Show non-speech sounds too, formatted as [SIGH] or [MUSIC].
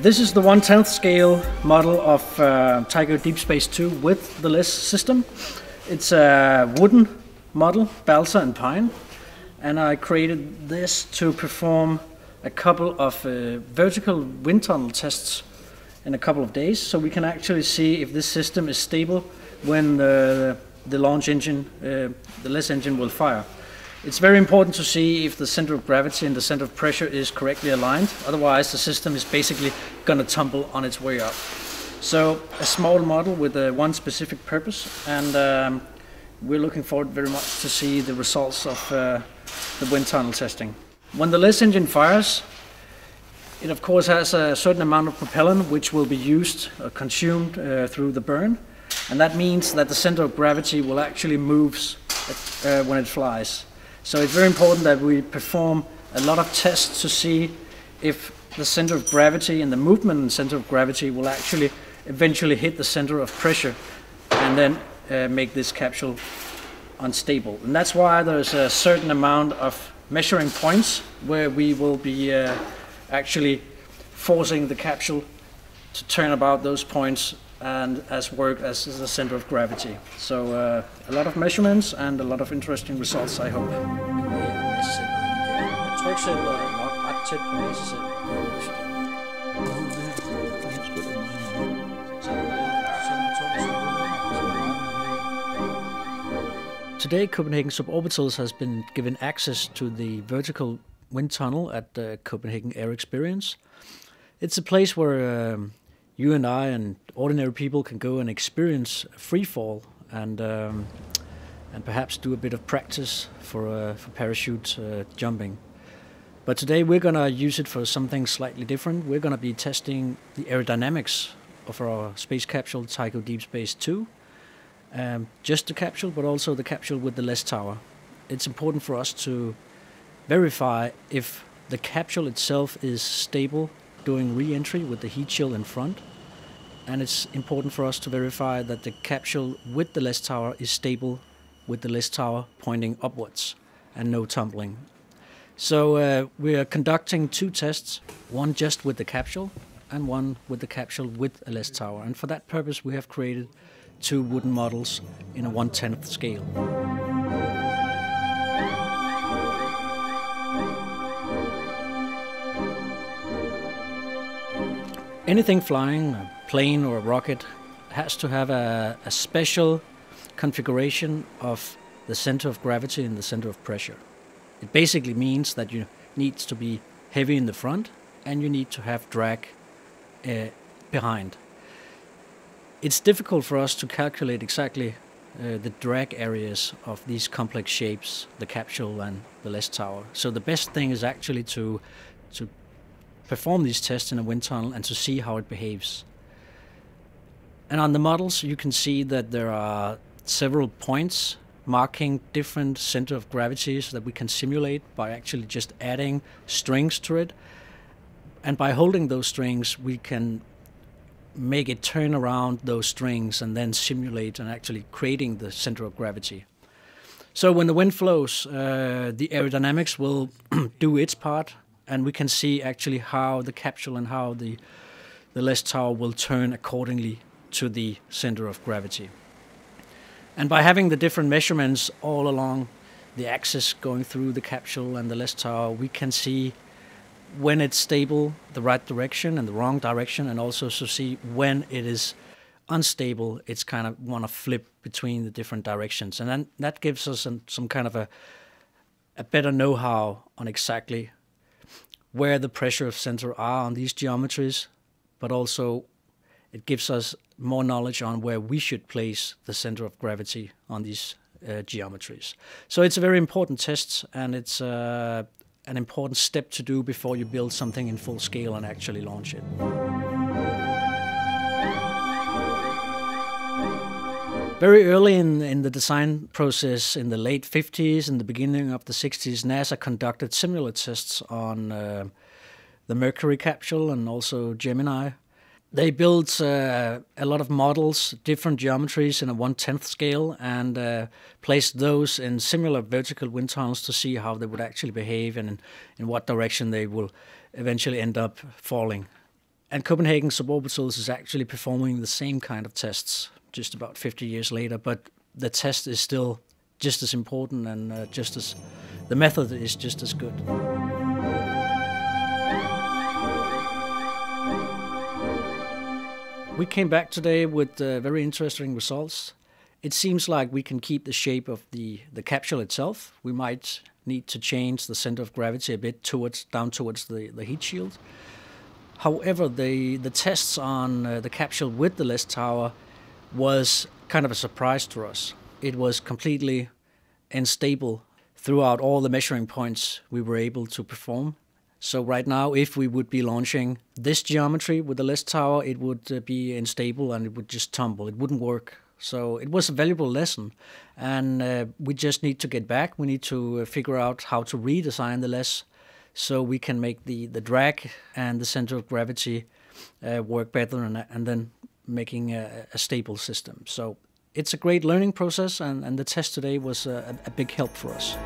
This is the 1 10th scale model of uh, Tycho Deep Space 2 with the LES system. It's a wooden model, balsa and pine, and I created this to perform a couple of uh, vertical wind tunnel tests in a couple of days so we can actually see if this system is stable when the, the launch engine, uh, the LES engine will fire. It's very important to see if the center of gravity and the center of pressure is correctly aligned. Otherwise, the system is basically going to tumble on its way up. So, a small model with uh, one specific purpose, and um, we're looking forward very much to see the results of uh, the wind tunnel testing. When the LES engine fires, it of course has a certain amount of propellant which will be used or consumed uh, through the burn, and that means that the center of gravity will actually move uh, when it flies. So it's very important that we perform a lot of tests to see if the center of gravity and the movement in the center of gravity will actually eventually hit the center of pressure and then uh, make this capsule unstable. And that's why there's a certain amount of measuring points where we will be uh, actually forcing the capsule to turn about those points and as work as the center of gravity. So uh, a lot of measurements and a lot of interesting results, I hope. Today, Copenhagen Suborbitals has been given access to the vertical wind tunnel at the Copenhagen Air Experience. It's a place where um, you and I and ordinary people can go and experience free fall and um, and perhaps do a bit of practice for uh, for parachute uh, jumping. But today we're gonna use it for something slightly different. We're gonna be testing the aerodynamics of our space capsule Tycho Deep Space 2. Um, just the capsule, but also the capsule with the LES tower. It's important for us to verify if the capsule itself is stable during re-entry with the heat shield in front and it's important for us to verify that the capsule with the LES tower is stable with the LES tower pointing upwards and no tumbling. So uh, we are conducting two tests, one just with the capsule and one with the capsule with a LES tower. And for that purpose we have created two wooden models in a one-tenth scale. Anything flying, a plane or a rocket has to have a, a special configuration of the center of gravity and the center of pressure. It basically means that you need to be heavy in the front and you need to have drag uh, behind. It's difficult for us to calculate exactly uh, the drag areas of these complex shapes, the capsule and the LES tower. So the best thing is actually to to perform these tests in a wind tunnel and to see how it behaves. And on the models, you can see that there are several points marking different center of gravities that we can simulate by actually just adding strings to it. And by holding those strings, we can make it turn around those strings and then simulate and actually creating the center of gravity. So when the wind flows, uh, the aerodynamics will [CLEARS THROAT] do its part, and we can see actually how the capsule and how the the LES tower will turn accordingly to the center of gravity. And by having the different measurements all along the axis going through the capsule and the LESS tower, we can see when it's stable, the right direction and the wrong direction, and also to see when it is unstable, it's kind of want to flip between the different directions. And then that gives us some, some kind of a, a better know-how on exactly where the pressure of center are on these geometries, but also it gives us more knowledge on where we should place the center of gravity on these uh, geometries. So it's a very important test and it's uh, an important step to do before you build something in full scale and actually launch it. Very early in, in the design process, in the late 50s and the beginning of the 60s, NASA conducted similar tests on uh, the Mercury capsule and also Gemini. They built uh, a lot of models, different geometries in a one-tenth scale, and uh, placed those in similar vertical wind tunnels to see how they would actually behave and in, in what direction they will eventually end up falling. And Copenhagen Suborbitals is actually performing the same kind of tests just about 50 years later, but the test is still just as important and uh, just as the method is just as good. We came back today with uh, very interesting results. It seems like we can keep the shape of the, the capsule itself. We might need to change the center of gravity a bit towards down towards the, the heat shield. However, the, the tests on uh, the capsule with the LES tower was kind of a surprise to us. It was completely unstable throughout all the measuring points we were able to perform. So right now, if we would be launching this geometry with the LES tower, it would uh, be unstable and it would just tumble. It wouldn't work. So it was a valuable lesson, and uh, we just need to get back. We need to uh, figure out how to redesign the LES so we can make the, the drag and the center of gravity uh, work better, and, and then making a, a, stable system. So it's a great learning process, and, and the test today was a, a big help for us.